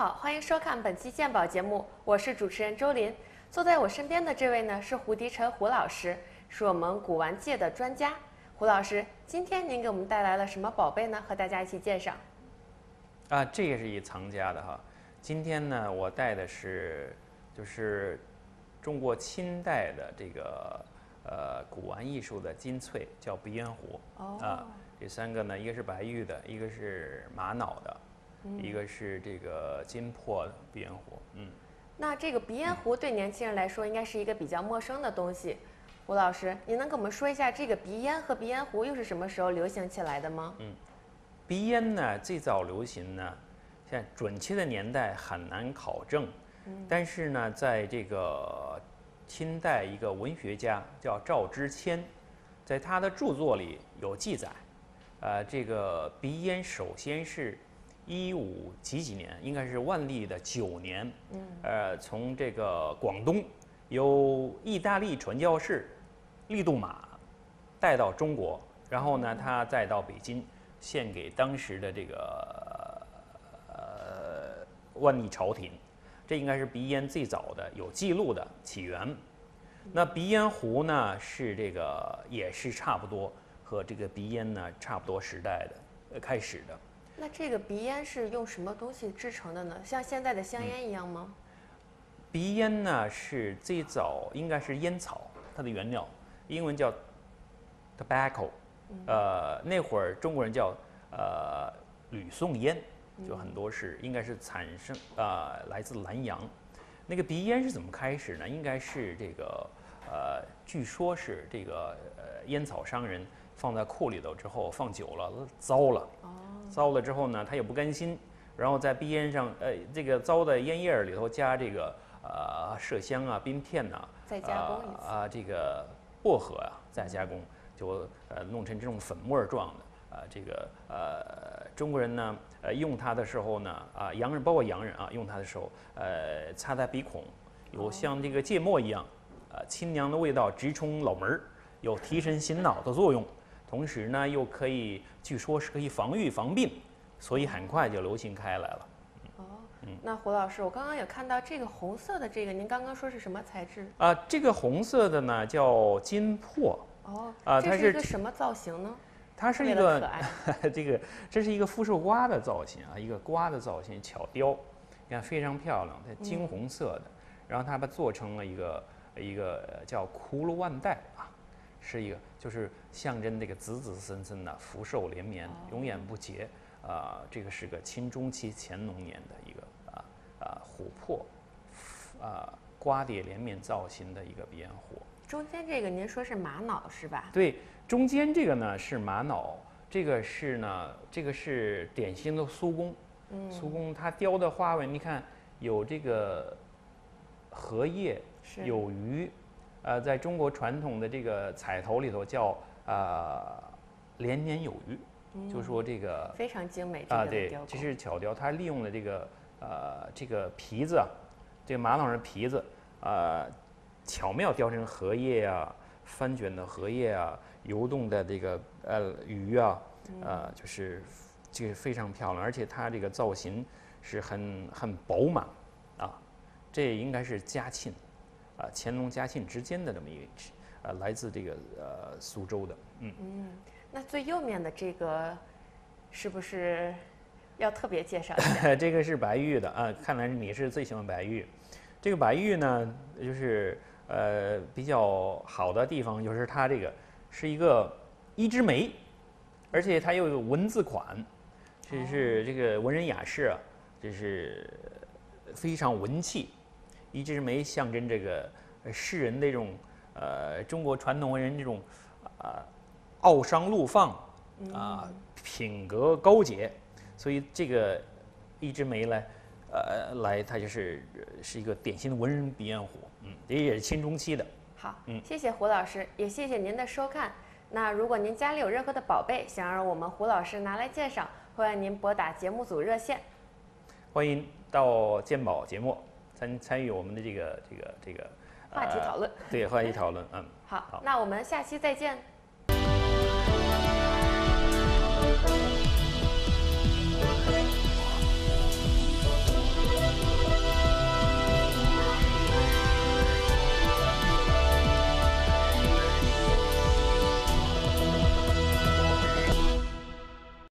好，欢迎收看本期鉴宝节目，我是主持人周林。坐在我身边的这位呢是胡迪晨胡老师，是我们古玩界的专家。胡老师，今天您给我们带来了什么宝贝呢？和大家一起鉴赏。啊，这也是一藏家的哈。今天呢，我带的是就是中国清代的这个呃古玩艺术的精粹，叫鼻烟壶。哦啊，这三个呢，一个是白玉的，一个是玛瑙的，一个是这个金珀的鼻烟壶。嗯，那这个鼻烟壶对年轻人来说应该是一个比较陌生的东西。胡老师，您能给我们说一下这个鼻烟和鼻烟壶又是什么时候流行起来的吗？嗯鼻烟呢最早流行呢，现在准确的年代很难考证，但是呢，在这个清代一个文学家叫赵之谦，在他的著作里有记载，呃，这个鼻烟首先是一五几几年，应该是万历的九年，嗯呃，从这个广东由意大利传教士利杜马带到中国，然后呢，他再到北京献给当时的这个呃万历朝廷。这应该是鼻烟最早的有记录的起源。那鼻烟壶呢，是这个也是差不多和这个鼻烟呢差不多时代的呃开始的。那这个鼻烟是用什么东西制成的呢？像现在的香烟一样吗？鼻烟呢是最早应该是烟草，它的原料英文叫 tobacco，呃，那会儿中国人叫呃吕宋烟，就很多是应该是产生呃、来自南洋。那个鼻烟是怎么开始呢？应该是这个呃，据说是这个呃烟草商人放在库里头之后放久了糟了，糟了之后呢，他也不甘心，然后在鼻烟上呃这个糟的烟叶儿里头加这个呃麝香啊、冰片呐、再加工啊这个薄荷啊再加工，就呃弄成这种粉末状的啊这个呃中国人呢呃用它的时候呢啊洋人包括洋人啊用它的时候呃擦在鼻孔，有像这个芥末一样啊清凉的味道直冲脑门儿，有提神醒脑的作用，同时呢又可以据说是可以防御防病，所以很快就流行开来了。哦，嗯那胡老师，我刚刚有看到这个红色的这个，您刚刚说是什么材质？啊，这个红色的呢叫金珀，哦，啊它是这是一个什么造型呢？它是一个爱。这个这是一个福寿瓜的造型啊，一个瓜的造型，巧雕，你看非常漂亮，它金红色的，然后它把它做成了一个一个呃叫骷髅腕带啊，是一个就是象征这个子子孙孙的福寿连绵，永远不竭啊、这个是个清中期乾隆年的一个啊啊琥珀啊瓜蝶连绵造型的一个鼻烟壶。中间这个您说是玛瑙是吧？对，中间这个呢是玛瑙，这个是呢，这个是典型的苏工。嗯苏工它雕的花纹，你看有这个荷叶，有鱼，呃，在中国传统的这个彩头里头叫呃连年有余，就说这个非常精美这啊，对雕，这。是巧雕，它利用了这个呃这个皮子啊，这个玛瑙上的皮子，呃，巧妙雕成荷叶啊，翻卷的荷叶啊，游动的这个呃鱼啊，呃，就是这个非常漂亮，而且它这个造型是很很饱满啊，这应该是嘉庆啊乾隆嘉庆之间的这么一个呃来自这个呃苏州的，嗯嗯。那最右面的这个是不是要特别介绍一下？这个是白玉的啊，看来你是最喜欢白玉。这个白玉呢，就是呃比较好的地方，就是它这个是一个一枝梅，而且它又有文字款，这是这个文人雅士啊，这是非常文气。一枝梅象征这个呃诗人的这种呃中国传统文人这种啊、傲商怒放啊、品格高洁，所以这个一枝梅呢呃来它就是呃是一个典型的文人鼻烟壶，嗯，这也是清中期的。好，嗯谢谢胡老师，也谢谢您的收看。那如果您家里有任何的宝贝，想让我们胡老师拿来鉴赏，欢迎您拨打节目组热线。欢迎到鉴宝节目参参与我们的这个这个这个话题讨论。对话题讨论，嗯。好好，那我们下期再见。